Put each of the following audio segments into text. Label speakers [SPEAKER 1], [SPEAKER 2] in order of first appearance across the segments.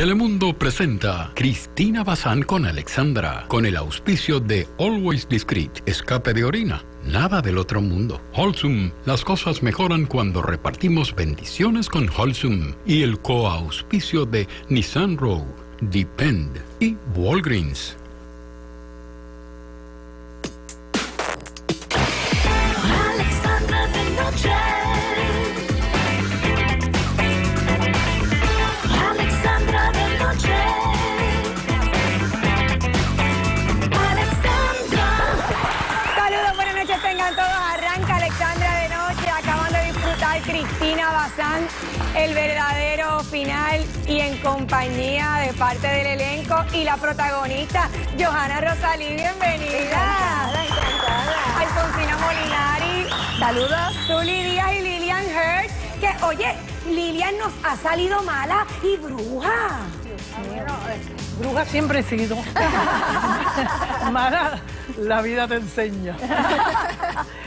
[SPEAKER 1] Telemundo presenta Cristina Bazán con Alexandra, con el auspicio de Always Discreet, escape de orina, nada del otro mundo. Holsum, las cosas mejoran cuando repartimos bendiciones con Holsum y el coauspicio de Nissan Row, Depend y Walgreens.
[SPEAKER 2] Cristina Bazán, el verdadero final y en compañía de parte del elenco y la protagonista, Johanna Rosalí. Bienvenida. Alfonsina Molinari. Saludos. Zuli Díaz y Lilian Hurt. Que, oye, Lilian nos ha salido mala y bruja.
[SPEAKER 3] Bruja siempre he sido. Mara, la vida te enseña.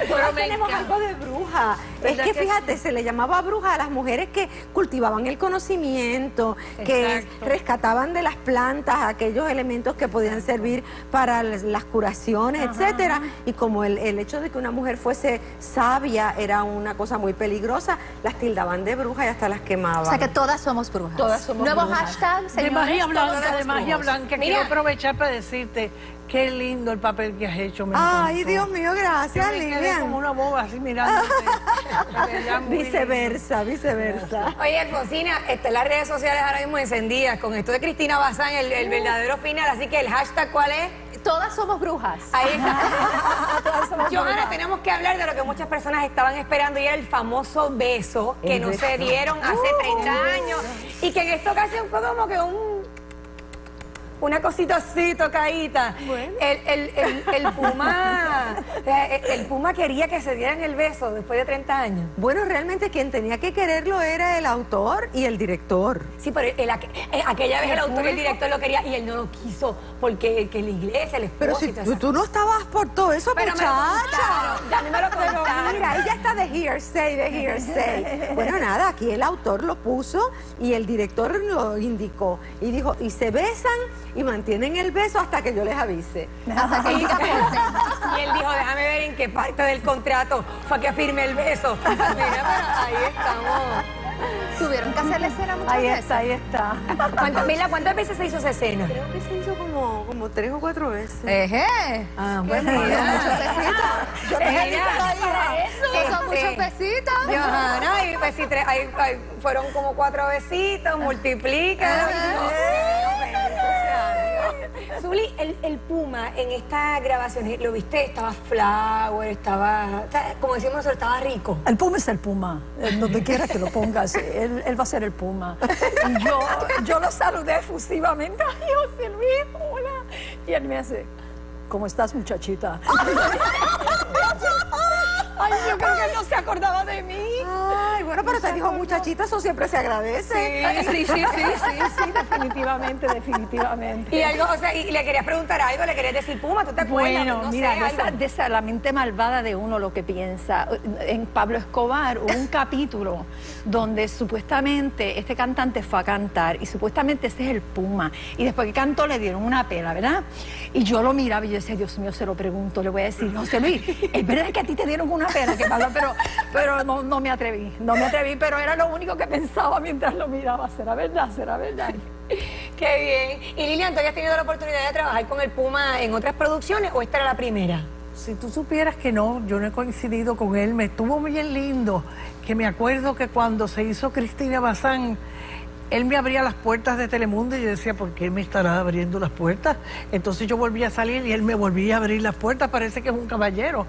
[SPEAKER 4] Ahora tenemos algo de bruja. Es que, fíjate, se le llamaba bruja a las mujeres que cultivaban el conocimiento, que rescataban de las plantas aquellos elementos que podían servir para las curaciones, etcétera. Y como el, el hecho de que una mujer fuese sabia era una cosa muy peligrosa, las tildaban de bruja y hasta las quemaban.
[SPEAKER 5] O sea que todas somos brujas.
[SPEAKER 4] Todas somos
[SPEAKER 5] Nuevo
[SPEAKER 4] brujas.
[SPEAKER 5] hashtag,
[SPEAKER 3] De
[SPEAKER 5] señores.
[SPEAKER 3] magia blanca, de
[SPEAKER 5] somos
[SPEAKER 3] magia blanca.
[SPEAKER 2] Mira.
[SPEAKER 3] Quiero aprovechar para decirte qué lindo el papel que has hecho. Me
[SPEAKER 4] Ay,
[SPEAKER 3] encantó.
[SPEAKER 4] Dios mío,
[SPEAKER 3] Yo
[SPEAKER 4] gracias,
[SPEAKER 3] me quedé
[SPEAKER 4] Lilian.
[SPEAKER 3] como una boba así mirándote. De verdad, muy lindo.
[SPEAKER 4] Viceversa, viceversa.
[SPEAKER 2] Oye, Alfonsina, están las redes sociales ahora mismo encendidas con esto de Cristina Bazán, el, el verdadero final. Así que el hashtag, ¿cuál es?
[SPEAKER 5] Todas somos brujas.
[SPEAKER 2] Ahí está. Johanna, tenemos que hablar de lo que muchas personas estaban esperando y era el famoso beso que no se dieron hace 30 años y que en esta ocasión fue como que un una cosita así tocadita. El, el, el, el Puma eh, el Puma quería que se dieran el beso después de 30 años.
[SPEAKER 4] Bueno, realmente quien tenía que quererlo era el autor y el director.
[SPEAKER 2] Sí, pero aqu- eh, aquella vez el autor y el director lo quería y él no lo quiso porque que la iglesia, el esposo
[SPEAKER 4] Pero si tú, tú no estabas por todo eso,
[SPEAKER 2] Pero
[SPEAKER 4] muchacha.
[SPEAKER 2] contaron, a mí me lo
[SPEAKER 4] Pero
[SPEAKER 2] contaron.
[SPEAKER 4] mira, ella está de hearsay, de hearsay. Bueno, nada, aquí el autor lo puso y el director lo indicó. Y dijo, y se besan y mantienen el beso hasta que yo les avise.
[SPEAKER 5] Hasta que diga por
[SPEAKER 2] Y él dijo, déjame ver en qué parte del contrato fue que firme el beso. Mira, pero ahí estamos.
[SPEAKER 5] Tuvieron que hacerle escena muchas
[SPEAKER 4] Ahí
[SPEAKER 5] veces.
[SPEAKER 4] está, ahí está.
[SPEAKER 2] ¿Cuántas, Mila, ¿cuántas veces se hizo esa escena?
[SPEAKER 4] Creo que se hizo como, como tres o cuatro veces.
[SPEAKER 5] Ejé.
[SPEAKER 2] Ah, bueno,
[SPEAKER 5] Muchos besitos.
[SPEAKER 4] Yo tenía para eso.
[SPEAKER 5] Son
[SPEAKER 2] Este,
[SPEAKER 5] muchos besitos.
[SPEAKER 2] Johanna, y pues, tres- ahí- ahí fueron como cuatro besitos, multiplica. Zuli, el, el Puma en esta grabación, ¿lo viste? Estaba flower, estaba, como decimos nosotros, estaba rico.
[SPEAKER 6] El Puma es el Puma, donde quiera que lo pongas, él, él va a ser el Puma. Y yo, yo lo saludé efusivamente, ay José Luis, hola. Y él me hace, ¿cómo estás muchachita? Ay, yo creo que él no se acordaba de mí.
[SPEAKER 4] Ay, bueno, pero te dijo muchachita, eso siempre se agradece.
[SPEAKER 6] Sí, sí, sí, sí, sí, definitivamente, definitivamente.
[SPEAKER 2] Y algo, o sea, y le querías preguntar algo, le querías decir Puma, ¿tú te acuerdas?
[SPEAKER 6] Bueno,
[SPEAKER 2] No sé,
[SPEAKER 6] mira, de esa,
[SPEAKER 2] algo.
[SPEAKER 6] de esa- la mente malvada de uno lo que piensa. En Pablo Escobar hubo un capítulo donde supuestamente este cantante fue a cantar y supuestamente ese es el Puma. Y después que cantó le dieron una pela, ¿verdad? Y yo lo miraba y yo decía, Dios mío, se lo pregunto, le voy a decir, José Luis, ¿es verdad que a ti te dieron una pela? Que Pablo, pero pero no, no me atreví, no me atreví, pero era lo único que pensaba mientras lo miraba. ¿Será verdad? ¿Será verdad?
[SPEAKER 2] Qué bien. Y Lilian, ¿tú habías tenido la oportunidad de trabajar con el Puma en otras producciones o esta era la primera?
[SPEAKER 3] Si tú supieras que no, yo no he coincidido con él, me estuvo bien lindo, que me acuerdo que cuando se hizo Cristina Bazán, él me abría las puertas de Telemundo y yo decía, ¿por qué me estará abriendo las puertas? Entonces yo volví a salir y él me volvía a abrir las puertas, parece que es un caballero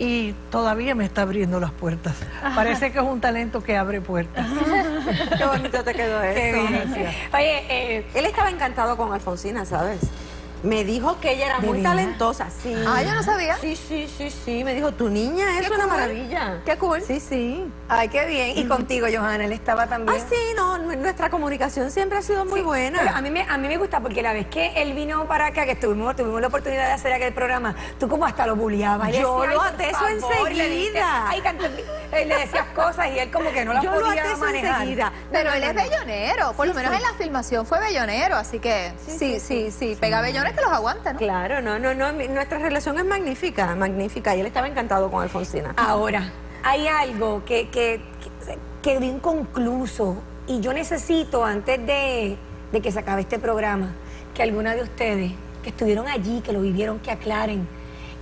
[SPEAKER 3] y todavía me está abriendo las puertas. Parece que es un talento que abre puertas.
[SPEAKER 4] Qué bonito te quedó eso.
[SPEAKER 2] Oye, eh,
[SPEAKER 4] Él estaba encantado con Alfonsina, ¿sabes? Me dijo que ella era
[SPEAKER 2] ¿De
[SPEAKER 4] muy talentosa, sí.
[SPEAKER 5] Ah, yo no sabía.
[SPEAKER 4] Sí, sí, sí, sí. Me dijo, tu niña es
[SPEAKER 5] Qué
[SPEAKER 4] una
[SPEAKER 5] cool.
[SPEAKER 4] maravilla.
[SPEAKER 5] Qué cool.
[SPEAKER 4] Sí, sí.
[SPEAKER 2] Ay, qué bien. Y contigo, Johanna, él estaba también.
[SPEAKER 4] Ah, sí, no, nu- nuestra comunicación siempre ha sido muy
[SPEAKER 2] Sí,
[SPEAKER 4] buena.
[SPEAKER 2] pero a mí, me, a mí me gusta porque la vez que él vino para acá, que estuvimos, tuvimos la oportunidad de hacer aquel programa, tú como hasta lo bulliabas.
[SPEAKER 4] Yo lo
[SPEAKER 2] "Ay, por
[SPEAKER 4] ateso
[SPEAKER 2] favor", y le dijiste,
[SPEAKER 4] enseguida.
[SPEAKER 2] Ay, canta- eh, le decías cosas y él como que no las
[SPEAKER 4] Yo lo
[SPEAKER 2] podía
[SPEAKER 4] ateso
[SPEAKER 2] manejar.
[SPEAKER 4] enseguida.
[SPEAKER 5] Pero
[SPEAKER 4] No,
[SPEAKER 5] él es bellonero, por lo menos
[SPEAKER 4] sí.
[SPEAKER 5] en la filmación fue bellonero, así que sí, sí, sí, pega bellones que los aguanta, ¿no?
[SPEAKER 4] Claro, no, no, no. Nuestra relación es magnífica, magnífica. Y él estaba encantado con Alfonsina.
[SPEAKER 2] Ahora, hay algo que, que, que quedó inconcluso y yo necesito, antes de, de que se acabe este programa, que alguna de ustedes que estuvieron allí, que lo vivieron, que aclaren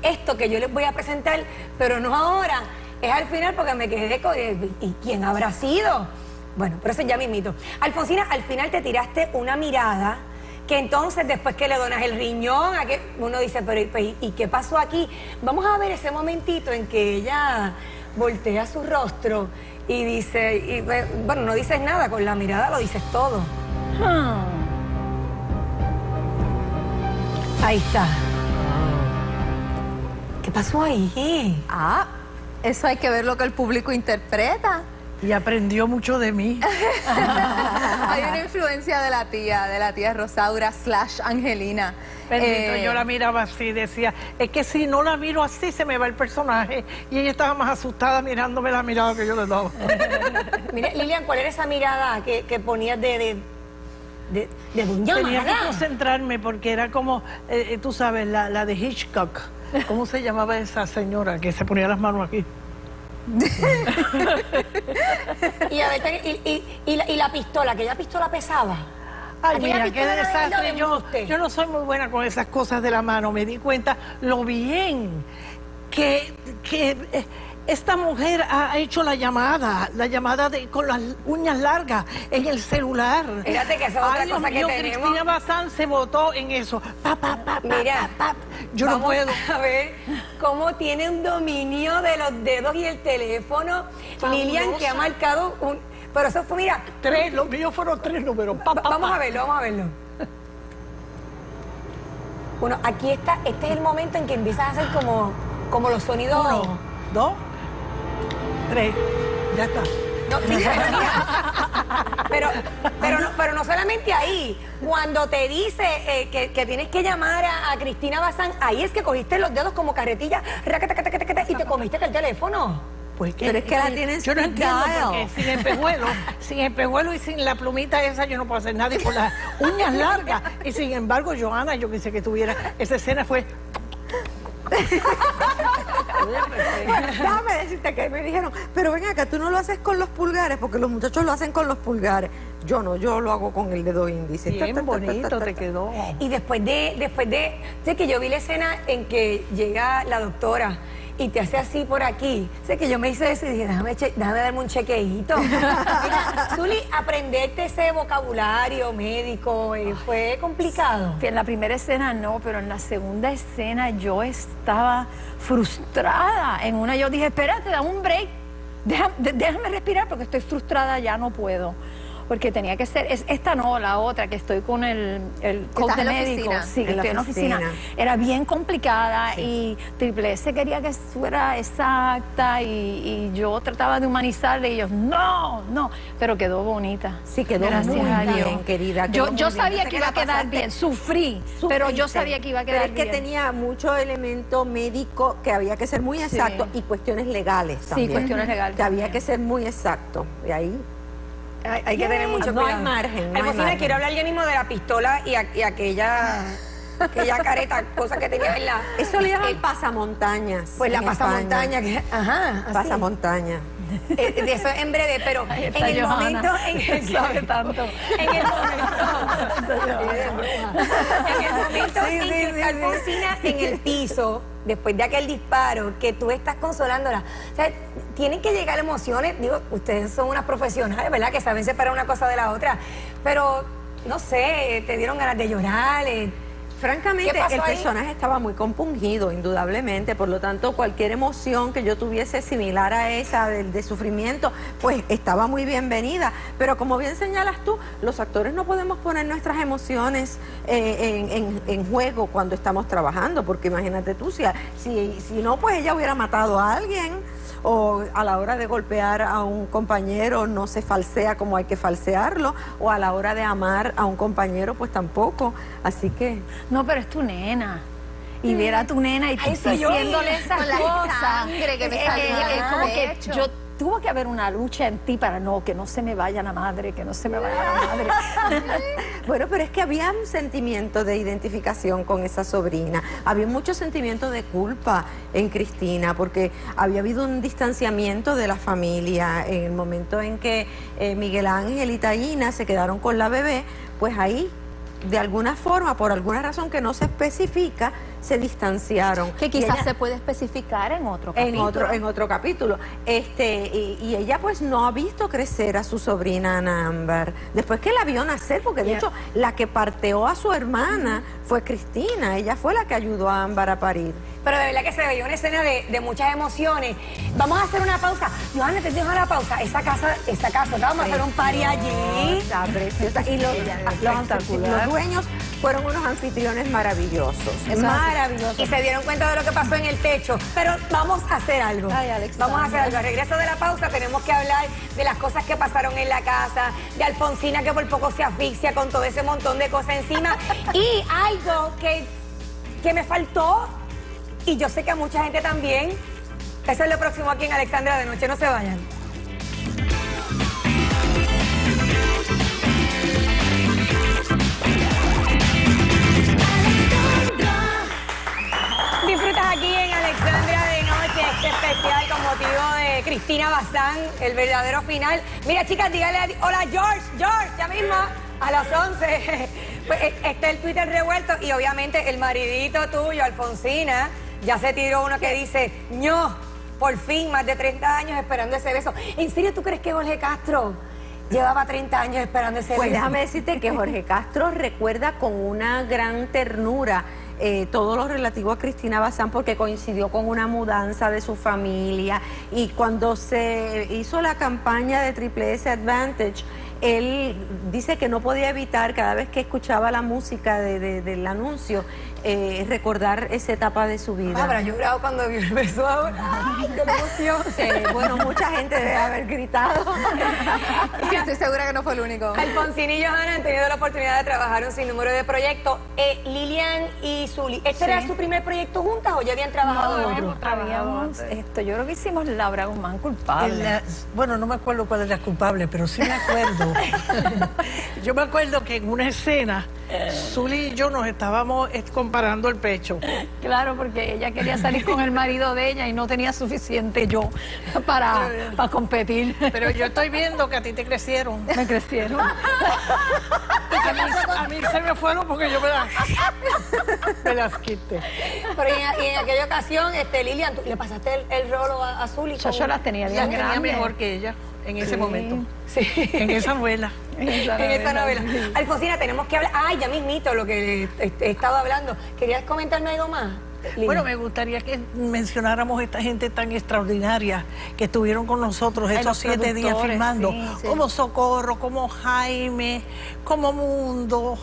[SPEAKER 2] esto que yo les voy a presentar, pero no ahora, es al final porque me quedé con... ¿Y quién habrá sido? Bueno, pero eso ya mismito. Alfonsina, al final te tiraste una mirada que entonces después que le donas el riñón, a que uno dice, pero ¿y- pues, ¿y, qué pasó aquí? Vamos a ver ese momentito en que ella voltea su rostro y dice, y, pues, bueno, no dices nada, con la mirada lo dices todo. Hmm. Ahí está. ¿Qué pasó ahí?
[SPEAKER 5] Ah, eso hay que ver lo que el público interpreta.
[SPEAKER 3] Y aprendió mucho de mí.
[SPEAKER 5] Hay una influencia de la tía, de la tía Rosaura slash Angelina.
[SPEAKER 3] Bendito,
[SPEAKER 5] Eh,
[SPEAKER 3] yo la miraba así, decía, es que si no la miro así se me va el personaje. Y ella estaba más asustada mirándome la mirada que yo le daba.
[SPEAKER 2] Mira, Lilian, ¿cuál era esa mirada que, que ponías de, de, de, de
[SPEAKER 3] Tenía que concentrarme porque era como, eh, eh, tú sabes, la, la de Hitchcock. ¿Cómo se llamaba esa señora que se ponía las manos aquí?
[SPEAKER 2] Y, a ver, y, y- y la, y la pistola, que ya pistola pesaba.
[SPEAKER 3] Ay, mira, qué desastre. Yo, yo no soy muy buena con esas cosas de la mano. Me di cuenta lo bien que, que eh, esta mujer ha hecho la llamada, la llamada de, con las uñas largas en el celular.
[SPEAKER 2] Fíjate que esa es otra
[SPEAKER 3] Ay,
[SPEAKER 2] cosa que
[SPEAKER 3] mío,
[SPEAKER 2] tenemos.
[SPEAKER 3] Cristina Bazán se votó en eso. Pa, pa, pa,
[SPEAKER 2] Mira.
[SPEAKER 3] Yo no puedo.
[SPEAKER 2] a ver cómo tiene un dominio de los dedos y el teléfono.
[SPEAKER 3] Fabulosa.
[SPEAKER 2] Lilian, que ha marcado un... Pero eso fue, mira,
[SPEAKER 3] Tres, los míos fueron tres números.
[SPEAKER 2] Vamos a verlo, vamos a verlo. Bueno, aquí está, este es el momento en que empiezas a hacer como, como los sonidos.
[SPEAKER 3] Uno, dos, tres. Ya está.
[SPEAKER 2] No, sí, pero, pero, no, pero no solamente ahí. Cuando te dice eh, que, que tienes que llamar a, a Cristina Bazán, ahí es que cogiste los dedos como carretilla y te comiste el teléfono.
[SPEAKER 3] Pues
[SPEAKER 4] Pero es que la tienen
[SPEAKER 3] Yo no entiendo porque sin espejuelo, sin espejuelo y sin la plumita esa yo no puedo hacer nada y con las uñas largas. Y sin embargo, Joana, yo quise que tuviera, esa escena fue...
[SPEAKER 4] Déjame decirte que me dijeron, pero ven acá, tú no lo haces con los pulgares, porque los muchachos lo hacen con los pulgares. Yo no, yo lo hago con el dedo índice.
[SPEAKER 3] Bien
[SPEAKER 4] ta,
[SPEAKER 3] bonito
[SPEAKER 4] ta,
[SPEAKER 3] te quedó.
[SPEAKER 2] Y después de, después de, sé que yo vi la escena en que llega la doctora y te hace así por aquí. Sé que yo me hice eso y dije, déjame, déjame darme un chequeíto. Mira, Zuli, aprenderte ese vocabulario médico eh, fue complicado.
[SPEAKER 6] En la primera escena no, pero en la segunda escena yo estaba frustrada. En una yo dije, espérate, dame un break. De- déjame respirar porque estoy frustrada, ya no puedo. Porque tenía que ser, es, esta no, la otra, que estoy con el, el coach médico. Sí, que
[SPEAKER 4] En la
[SPEAKER 6] estoy en la oficina.
[SPEAKER 4] oficina.
[SPEAKER 6] Era bien complicada y Triple S quería que fuera exacta y, y yo trataba de humanizarle y ellos, no, no, pero quedó bonita.
[SPEAKER 4] Sí, quedó
[SPEAKER 6] Gracias
[SPEAKER 4] muy
[SPEAKER 6] a
[SPEAKER 4] bien, querida, quedó
[SPEAKER 6] Yo, yo
[SPEAKER 4] bien.
[SPEAKER 6] sabía
[SPEAKER 4] Sé
[SPEAKER 6] que iba a quedar bien, sufrí, pero yo sabía que iba a
[SPEAKER 4] Pero
[SPEAKER 6] quedar
[SPEAKER 4] es que
[SPEAKER 6] bien.
[SPEAKER 4] tenía mucho elemento médico que había que ser muy exacto y cuestiones legales también.
[SPEAKER 6] cuestiones legales
[SPEAKER 4] Que había que ser muy exacto. Y ahí
[SPEAKER 2] Hay, hay que tener mucho
[SPEAKER 4] No hay
[SPEAKER 2] cuidado.
[SPEAKER 4] margen, no hay
[SPEAKER 2] Alfonsina,
[SPEAKER 4] margen.
[SPEAKER 2] quiero hablar ya mismo de la pistola y, a- y aquella, aquella careta, cosa que tenía en la...
[SPEAKER 4] Eso le llaman
[SPEAKER 2] el-
[SPEAKER 4] pasamontañas.
[SPEAKER 2] Pues la pasamontaña, que, ajá, así.
[SPEAKER 4] Pasamontaña.
[SPEAKER 2] Eh, de eso en breve, pero en el
[SPEAKER 6] Johanna,
[SPEAKER 2] momento, en el,
[SPEAKER 6] que sabe tanto.
[SPEAKER 2] en el momento, en el momento
[SPEAKER 4] Sí,
[SPEAKER 2] en
[SPEAKER 4] sí,
[SPEAKER 2] que
[SPEAKER 4] sí,
[SPEAKER 2] está
[SPEAKER 4] sí.
[SPEAKER 2] Alfonsina en el piso, después de aquel disparo, que tú estás consolándola, o sea, tienen que llegar emociones, digo, ustedes son unas profesionales, ¿verdad? Que saben separar una cosa de la otra, pero, no sé, te dieron ganas de llorar, eh,
[SPEAKER 4] Francamente,
[SPEAKER 2] ¿Qué pasó
[SPEAKER 4] el
[SPEAKER 2] ahí?
[SPEAKER 4] personaje estaba muy compungido, indudablemente. Por lo tanto, cualquier emoción que yo tuviese similar a esa de, de sufrimiento, pues estaba muy bienvenida. Pero como bien señalas tú, los actores no podemos poner nuestras emociones eh, en, en- en juego cuando estamos trabajando, porque imagínate tú, si, si, si no, pues ella hubiera matado a alguien. O a la hora de golpear a un compañero no se falsea como hay que falsearlo, o a la hora de amar a un compañero pues tampoco. Así que
[SPEAKER 6] No, pero es tu nena. Y ver a tu nena y tú diciéndole esas
[SPEAKER 5] la
[SPEAKER 6] cosas.
[SPEAKER 5] sangre que me salió del
[SPEAKER 6] eh, como que yo tuvo que haber una lucha en ti para no, que no se me vaya la madre, que no se me vaya la madre.
[SPEAKER 4] Bueno, pero es que había un sentimiento de identificación con esa sobrina. Había mucho sentimiento de culpa en Cristina, porque había habido un distanciamiento de la familia. En el momento en que eh, Miguel Ángel y Taína se quedaron con la bebé, pues ahí, de alguna forma, por alguna razón que no se especifica, se distanciaron.
[SPEAKER 5] Que quizás
[SPEAKER 4] ella-
[SPEAKER 5] se puede especificar en otro
[SPEAKER 4] en
[SPEAKER 5] capítulo.
[SPEAKER 4] otro, en otro capítulo. Este, y, y ella pues no ha visto crecer a su sobrina Ana Ámbar. Después que la vio nacer, porque de hecho la que parteó a su hermana fue Cristina. Ella fue la que ayudó a Ámbar a parir.
[SPEAKER 2] Pero de verdad que se veía una escena de, de muchas emociones. Vamos a hacer una pausa. Johanna, te dejo la pausa. Esa casa, esa casa, vamos a hacer un party allí.
[SPEAKER 4] Está preciosa. Y los, los, los dueños fueron unos anfitriones maravillosos. maravillosos.
[SPEAKER 2] Y se dieron cuenta de lo que pasó en el techo. Pero vamos a hacer algo.
[SPEAKER 5] Ay, Alexandra.
[SPEAKER 2] vamos a hacer algo. Al regreso de la pausa tenemos que hablar de las cosas que pasaron en la casa, de Alfonsina que por poco se asfixia con todo ese montón de cosas encima. y algo que, que me faltó, y yo sé que a mucha gente también. Eso es lo próximo aquí en Alexandra de Noche. No se vayan. Este especial con motivo de Cristina Bazán, el verdadero final. Mira, chicas, dígale a- hola George, George, ya mismo, a las 11. Pues eh, está el Twitter revuelto y obviamente el maridito tuyo, Alfonsina, ya se tiró uno que dice, ño, por fin, más de 30 años esperando ese beso. ¿En serio tú crees que Jorge Castro llevaba 30 años esperando ese
[SPEAKER 4] Pues
[SPEAKER 2] beso?
[SPEAKER 4] déjame decirte que Jorge Castro recuerda con una gran ternura eh, todo lo relativo a Cristina Bazán porque coincidió con una mudanza de su familia. Y cuando se hizo la campaña de Triple S Advantage, él dice que no podía evitar cada vez que escuchaba la música de- de- del anuncio eh, recordar esa etapa de su vida.
[SPEAKER 2] Habrá llorado cuando vio el beso ahora. ¡Ay, qué emoción!
[SPEAKER 4] Eh, bueno, mucha gente debe haber gritado.
[SPEAKER 5] Sí, estoy segura que no fue el único.
[SPEAKER 2] Alfonsina y Johanna han tenido la oportunidad de trabajar un sinnúmero de proyectos. Eh, Lilian y Zuli, ¿este era su primer proyecto juntas o ya habían trabajado
[SPEAKER 6] No, habíamos, esto, yo creo que hicimos Laura Guzmán culpable.
[SPEAKER 3] En la- bueno, no me acuerdo cuál era culpable, pero sí me acuerdo. yo me acuerdo que en una escena, Zuli y yo nos estábamos eh, comparando el pecho.
[SPEAKER 6] Claro, porque ella quería salir con el marido de ella y no tenía suficiente yo para, para competir.
[SPEAKER 3] Pero yo estoy viendo que a ti te crecieron.
[SPEAKER 6] Me crecieron.
[SPEAKER 3] A mí, a mí se me fueron porque yo me las, me las quité.
[SPEAKER 2] Pero y en, y en aquella ocasión, este, Lilian, ¿tú le pasaste el, el rolo a, a Zuli?
[SPEAKER 6] Yo, las tenía
[SPEAKER 3] Las
[SPEAKER 6] bien
[SPEAKER 3] tenía
[SPEAKER 6] grandes.
[SPEAKER 3] mejor que ella en ese momento.
[SPEAKER 2] Sí.
[SPEAKER 3] En esa abuela.
[SPEAKER 2] en esa novela. Alfonsina, tenemos que hablar. Ay, ya mismito lo que he, estado hablando. ¿Querías comentarme algo más?
[SPEAKER 3] Bueno, me gustaría que mencionáramos esta gente tan extraordinaria que estuvieron con nosotros
[SPEAKER 6] Ay,
[SPEAKER 3] estos siete días filmando,
[SPEAKER 6] sí, sí.
[SPEAKER 3] como Socorro, como Jaime, como Mundo.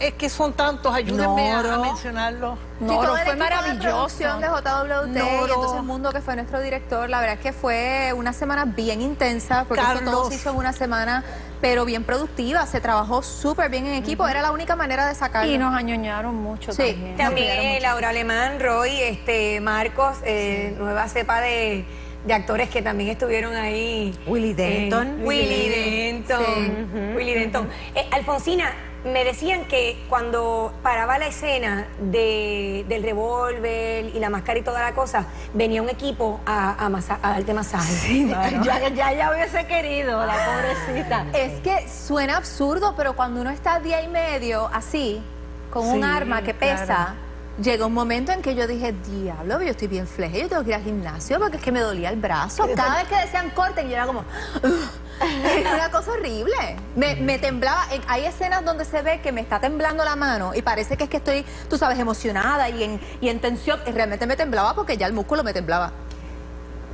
[SPEAKER 3] Es que son tantos, ayúdenme a, a
[SPEAKER 4] Noro.
[SPEAKER 3] mencionarlos.
[SPEAKER 5] Sí,
[SPEAKER 6] Noro fue
[SPEAKER 5] de
[SPEAKER 6] maravilloso.
[SPEAKER 5] producción de JWT y
[SPEAKER 3] Noro.
[SPEAKER 5] entonces el mundo que fue nuestro director, la verdad es que fue una semana bien intensa porque esto todo
[SPEAKER 3] Carlos.
[SPEAKER 5] se hizo en una semana, pero bien productiva, se trabajó súper bien en equipo, era la única manera de sacarlo.
[SPEAKER 6] Y nos añoñaron mucho
[SPEAKER 5] Sí.
[SPEAKER 6] también.
[SPEAKER 2] También eh, Laura Alemán, Roy, este, Marcos, eh, nueva cepa de, de actores que también estuvieron ahí.
[SPEAKER 4] Willy Denton.
[SPEAKER 2] Eh, Willy Denton.
[SPEAKER 5] Sí.
[SPEAKER 2] Willy Denton. Eh, Alfonsina, me decían que cuando paraba la escena de, del revólver y la máscara y toda la cosa, venía un equipo a, a, masa- a darte masaje.
[SPEAKER 4] ya, ya, ya hubiese querido, la pobrecita.
[SPEAKER 5] Es que suena absurdo, pero cuando uno está día y medio así, con un
[SPEAKER 3] Sí,
[SPEAKER 5] arma que pesa,
[SPEAKER 3] claro.
[SPEAKER 5] Llegó un momento en que yo dije, diablo, yo estoy bien fleje, yo tengo que ir al gimnasio porque es que me dolía el brazo. Cada vez que decían corten, yo era como, era una cosa horrible. Me, me temblaba. Hay escenas donde se ve que me está temblando la mano y parece que es que estoy, tú sabes, emocionada y en, y en tensión. Y realmente me temblaba porque ya el músculo me temblaba.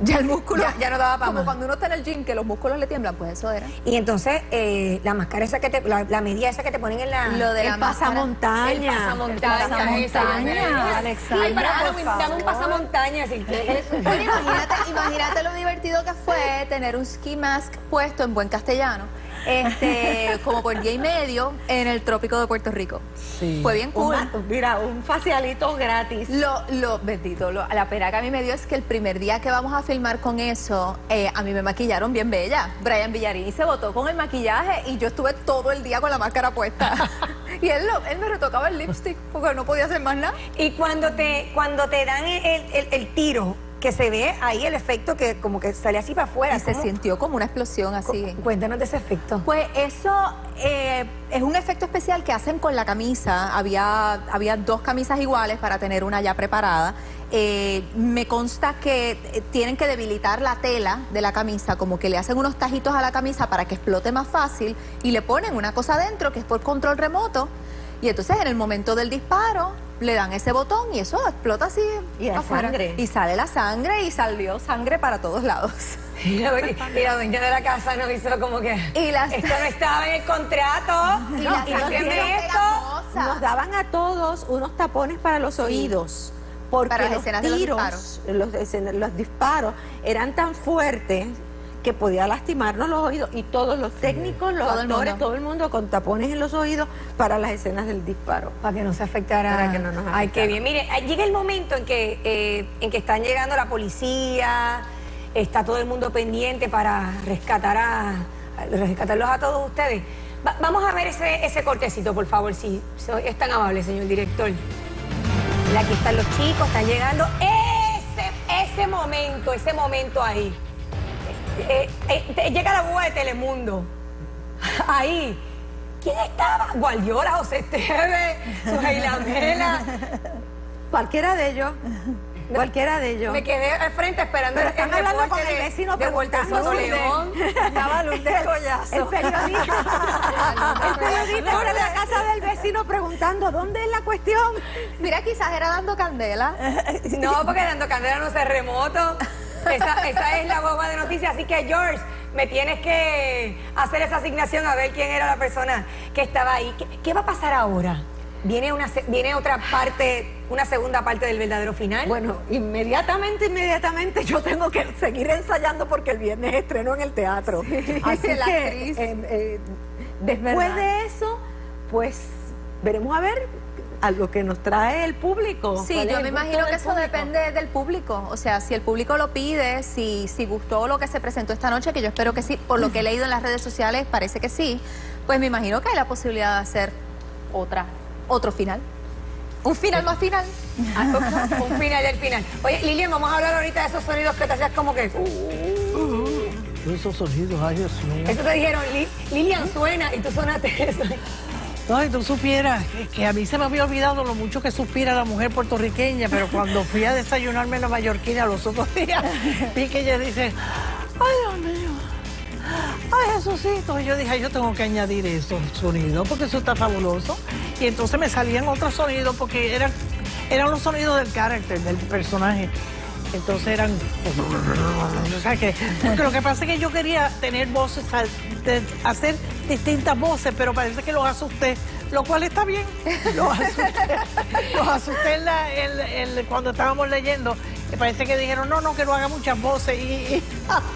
[SPEAKER 5] Ya el músculo.
[SPEAKER 2] Ya- ya no daba pa'
[SPEAKER 5] Como
[SPEAKER 2] más.
[SPEAKER 5] cuando uno está en el gym, que los músculos le tiemblan, pues eso era.
[SPEAKER 2] Y entonces, eh, la máscara esa que te, la, la medida esa que te ponen en la...
[SPEAKER 5] Lo de la
[SPEAKER 4] El
[SPEAKER 5] máscara.
[SPEAKER 4] pasamontaña.
[SPEAKER 2] El pasamontaña.
[SPEAKER 6] El pasamontaña. Alexandra,
[SPEAKER 2] Sí, para Halloween, dame un pasamontaña.
[SPEAKER 5] imagínate, imagínate lo divertido que fue tener un ski mask puesto en buen castellano, este, como por día y medio en el trópico de Puerto Rico.
[SPEAKER 3] Sí.
[SPEAKER 5] Fue bien cool.
[SPEAKER 4] mira, un facialito gratis.
[SPEAKER 5] Lo, lo, bendito, lo- la pena que a mí me dio es que el primer día que vamos a filmar con eso, eh, a mí me maquillaron bien bella. Brian Villarini se botó con el maquillaje y yo estuve todo el día con la máscara puesta. y él, lo- él me retocaba el lipstick porque no podía hacer más nada.
[SPEAKER 2] Y cuando te, cuando te dan el, el- el tiro, que se ve ahí el efecto que como que sale así para afuera.
[SPEAKER 5] Y se sintió como una explosión así.
[SPEAKER 2] Cu- Cuéntanos de ese efecto.
[SPEAKER 5] Pues eso eh, es un efecto especial que hacen con la camisa. Había, había dos camisas iguales para tener una ya preparada. Eh, me consta que eh, tienen que debilitar la tela de la camisa, como que le hacen unos tajitos a la camisa para que explote más fácil y le ponen una cosa adentro que es por control remoto. Y entonces en el momento del disparo le dan ese botón y eso explota así
[SPEAKER 4] Y la
[SPEAKER 5] afuera.
[SPEAKER 4] sangre.
[SPEAKER 5] Y sale la sangre y salió sangre para todos lados.
[SPEAKER 2] Y la, y la dueña de la casa nos hizo como que
[SPEAKER 5] Y las-
[SPEAKER 2] esto no estaba en el contrato.
[SPEAKER 5] Y
[SPEAKER 2] no,
[SPEAKER 5] las
[SPEAKER 2] y
[SPEAKER 5] sangre bien
[SPEAKER 2] esto.
[SPEAKER 4] Nos daban a todos unos tapones para los oídos. Porque
[SPEAKER 5] Para
[SPEAKER 4] los tiros, los, los disparos eran tan fuertes que podía lastimarnos los oídos y todos los técnicos, los
[SPEAKER 5] Todo
[SPEAKER 4] actores, todo el mundo con tapones en los oídos para las escenas del disparo.
[SPEAKER 2] Para que no se afectara.
[SPEAKER 4] Para que no nos
[SPEAKER 2] Ay, qué
[SPEAKER 4] afectara.
[SPEAKER 2] bien. Mire, llega el momento en que, eh, en que están llegando la policía, está todo el mundo pendiente para rescatar a, rescatarlos a todos ustedes. Va- vamos a ver ese, ese cortecito, por favor, si soy- es tan amable, señor director. Aquí están los chicos, están llegando. Ese, ese momento, ese momento ahí. Eh, eh, llega la boba de Telemundo. Ahí. ¿Quién estaba? Guardiola, José Esteve, Suheila Mela.
[SPEAKER 4] Cualquiera de ellos, cualquiera de ellos.
[SPEAKER 2] Me quedé al frente esperando
[SPEAKER 4] Pero
[SPEAKER 2] el
[SPEAKER 4] están hablando con el
[SPEAKER 2] de-
[SPEAKER 4] vecino
[SPEAKER 2] de Soto
[SPEAKER 4] dónde.
[SPEAKER 2] León.
[SPEAKER 4] Estaba Collazo. El periodista. el periodista de la casa del vecino preguntando dónde es la cuestión.
[SPEAKER 5] Mira, quizás era dando candela.
[SPEAKER 2] No, porque Dando Candela no se remoto. Esa, esa es la boba de noticias. Así que, George, me tienes que hacer esa asignación a ver quién era la persona que estaba ahí. ¿Qué, qué va a pasar ahora? ¿Viene, una, ¿Viene otra parte, una segunda parte del verdadero final?
[SPEAKER 4] Bueno, inmediatamente, inmediatamente yo tengo que seguir ensayando porque el viernes estreno en el teatro. Así
[SPEAKER 5] La
[SPEAKER 4] que
[SPEAKER 5] actriz.
[SPEAKER 4] eh, eh, después de eso, pues veremos a ver a lo que nos trae el público.
[SPEAKER 5] Sí, yo me imagino que eso
[SPEAKER 4] público.
[SPEAKER 5] depende del público. O sea, si el público lo pide, si, si gustó lo que se presentó esta noche, que yo espero que sí, por lo que he leído en las redes sociales parece que sí, pues me imagino que hay la posibilidad de hacer otra, otro final. Un final más final.
[SPEAKER 2] Un final del final. Oye, Lilian, vamos a hablar ahorita de esos sonidos que te hacías como que...
[SPEAKER 3] Esos sonidos, ay Dios mío.
[SPEAKER 2] Eso te dijeron, Li- Lilian suena y tú sonaste eso.
[SPEAKER 3] Ay, tú supieras que, a mí se me había olvidado lo mucho que suspira la mujer puertorriqueña, pero cuando fui a desayunarme en la mallorquina los otros días, vi que ella dice, ay Dios mío, ay Jesucito. Y yo dije, yo tengo que añadir esos sonidos porque eso está fabuloso. Y entonces me salían otros sonidos porque eran, eran los sonidos del carácter, del personaje. Entonces eran. O sea que, porque lo que pasa es que yo quería tener voces, hacer distintas voces, pero parece que los asusté, lo cual está bien. Los asusté, los asusté en la- en- en- cuando estábamos leyendo. Parece que dijeron, no, no, que no haga muchas voces. Y, y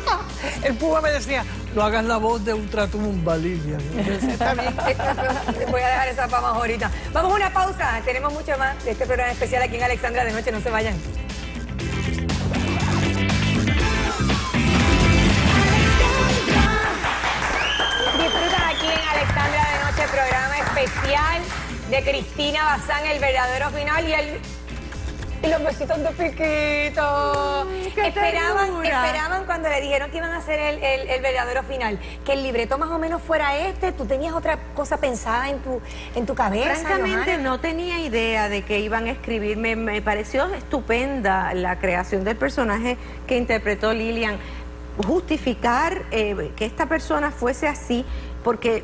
[SPEAKER 3] el Puma me decía, no hagas la voz de ultratumba. Entonces, está bien.
[SPEAKER 2] Voy a dejar esa para más ahorita. Vamos a una pausa. Tenemos mucho más de este programa especial aquí en Alexandra de Noche. No se vayan. De Cristina Bazán, el verdadero final. Y el Y los besitos de piquito. esperaban,
[SPEAKER 4] ternura.
[SPEAKER 2] esperaban cuando le dijeron que iban a hacer el, el- el verdadero final, que el libreto más o menos fuera este. ¿Tú tenías otra cosa pensada en tu, en tu cabeza?
[SPEAKER 4] Francamente
[SPEAKER 2] Johanna?
[SPEAKER 4] no tenía idea de que iban a escribir. Me, me pareció estupenda la creación del personaje que interpretó Lilian. Justificar eh, que esta persona fuese así, porque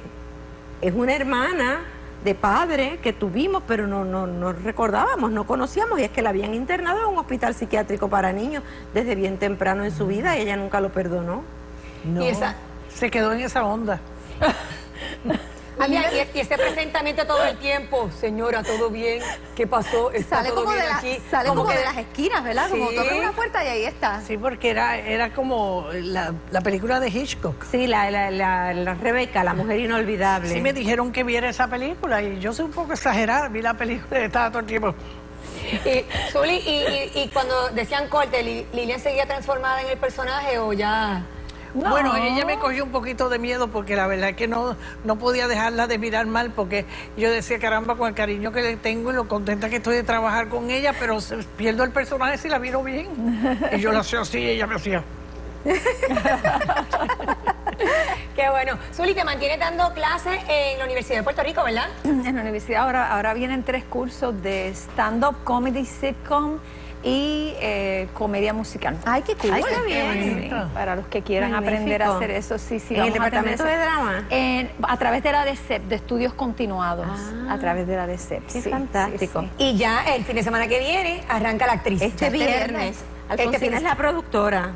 [SPEAKER 4] es una hermana de padre que tuvimos, pero no, no, no recordábamos, no conocíamos, y es que la habían internado en un hospital psiquiátrico para niños desde bien temprano en su vida y ella nunca lo perdonó.
[SPEAKER 3] No,
[SPEAKER 2] Y esa-
[SPEAKER 3] se quedó en esa onda.
[SPEAKER 2] Y, y- y ese presentamiento todo el tiempo, señora, ¿todo bien? ¿Qué pasó? ¿Está
[SPEAKER 5] Sale
[SPEAKER 2] todo
[SPEAKER 5] como, de,
[SPEAKER 2] bien
[SPEAKER 5] la-
[SPEAKER 2] aquí?
[SPEAKER 5] sale como
[SPEAKER 2] que-
[SPEAKER 5] de las esquinas, ¿verdad? Como
[SPEAKER 2] Sí.
[SPEAKER 5] toca una puerta y ahí está.
[SPEAKER 3] Sí, porque era, era como la, la película de Hitchcock.
[SPEAKER 4] Sí, la, la, la, la Rebeca, la mujer inolvidable.
[SPEAKER 3] Sí me dijeron que viera esa película y yo soy un poco exagerada, vi la película y estaba todo el tiempo.
[SPEAKER 2] Y, Zuli, y, y- y cuando decían corte, Li- ¿Lilian seguía transformada en el personaje o ya...?
[SPEAKER 3] Bueno, ella me cogió un poquito de miedo porque la verdad es que no, no podía dejarla de mirar mal porque yo decía, caramba, con el cariño que le tengo y lo contenta que estoy de trabajar con ella, pero pierdo el personaje si la miro bien. Y yo la hacía así y ella me hacía.
[SPEAKER 2] Qué bueno. Zuli, te mantienes dando clases en la Universidad de Puerto Rico, ¿verdad?
[SPEAKER 6] En la universidad ahora, ahora vienen tres cursos de stand-up, comedy, sitcom y eh, comedia musical.
[SPEAKER 5] Ay, qué cool.
[SPEAKER 4] Ay, qué bien.
[SPEAKER 6] Sí, para los que quieran
[SPEAKER 4] Magnífico.
[SPEAKER 6] aprender a hacer eso, sí, sí.
[SPEAKER 4] ¿En el
[SPEAKER 6] vamos
[SPEAKER 4] departamento de drama?
[SPEAKER 6] En- a través de la DECEP, de estudios continuados.
[SPEAKER 4] Ah.
[SPEAKER 6] a través de la DECEP.
[SPEAKER 4] Qué
[SPEAKER 6] sí,
[SPEAKER 4] fantástico.
[SPEAKER 6] sí, sí.
[SPEAKER 2] Y ya el fin de semana que viene arranca la actriz.
[SPEAKER 4] Este viernes. Alfonsina
[SPEAKER 2] Este fin de-
[SPEAKER 4] es la productora.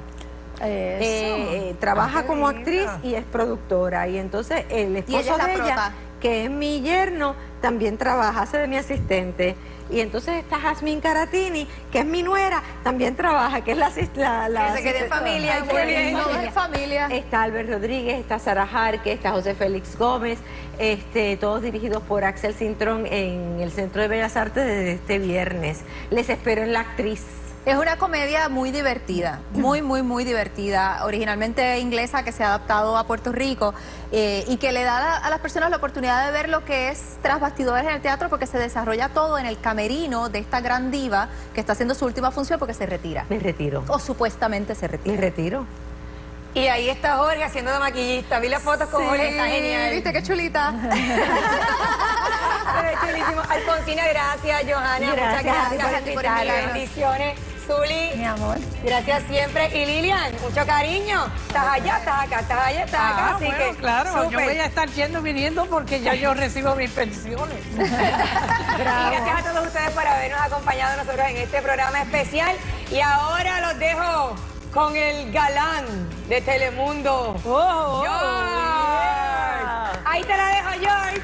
[SPEAKER 4] Eh, trabaja
[SPEAKER 3] qué
[SPEAKER 4] como actriz y es productora. Y entonces el esposo
[SPEAKER 5] ella es la
[SPEAKER 4] de ella,
[SPEAKER 5] prota.
[SPEAKER 4] Que es mi yerno, también trabaja, hace de mi asistente. Y entonces está Jasmine Caratini, que es mi nuera, también trabaja, que es la, la, la
[SPEAKER 2] Que se quede en familia, muy
[SPEAKER 4] qué
[SPEAKER 2] bien.
[SPEAKER 5] es familia.
[SPEAKER 4] Está Albert Rodríguez, está Sara Jarque, está José Félix Gómez, este, todos dirigidos por Axel Cintrón en el Centro de Bellas Artes desde este viernes. Les espero en la actriz.
[SPEAKER 5] Es una comedia muy divertida, muy, muy, muy divertida. Originalmente inglesa que se ha adaptado a Puerto Rico eh, y que le da a, a las personas la oportunidad de ver lo que es tras bastidores en el teatro porque se desarrolla todo en el camerino de esta gran diva que está haciendo su última función porque se retira.
[SPEAKER 4] Me retiro.
[SPEAKER 5] O supuestamente se
[SPEAKER 4] Me
[SPEAKER 5] retira.
[SPEAKER 4] retiro.
[SPEAKER 2] Y ahí está Jorge haciendo de maquillista. Vi las fotos con Jorge, está genial.
[SPEAKER 5] ¿Viste qué chulita?
[SPEAKER 2] Ve chulísimo. Alfonsina, gracias. Johanna, muchas
[SPEAKER 4] Gracias
[SPEAKER 2] gracias.
[SPEAKER 4] por.
[SPEAKER 2] Bendiciones. Zuli,
[SPEAKER 6] Mi amor.
[SPEAKER 2] gracias siempre. Y Lilian, mucho cariño. Estás allá, estás acá, estás allá, estás acá.
[SPEAKER 3] Ah,
[SPEAKER 2] así
[SPEAKER 3] bueno,
[SPEAKER 2] que,
[SPEAKER 3] claro, yo voy a estar yendo viniendo porque ya yo recibo mis pensiones.
[SPEAKER 2] Y gracias a todos ustedes por habernos acompañado nosotros en este programa especial. Y ahora los dejo con el galán de Telemundo,
[SPEAKER 3] Oh,
[SPEAKER 2] George. Ahí te la dejo, George.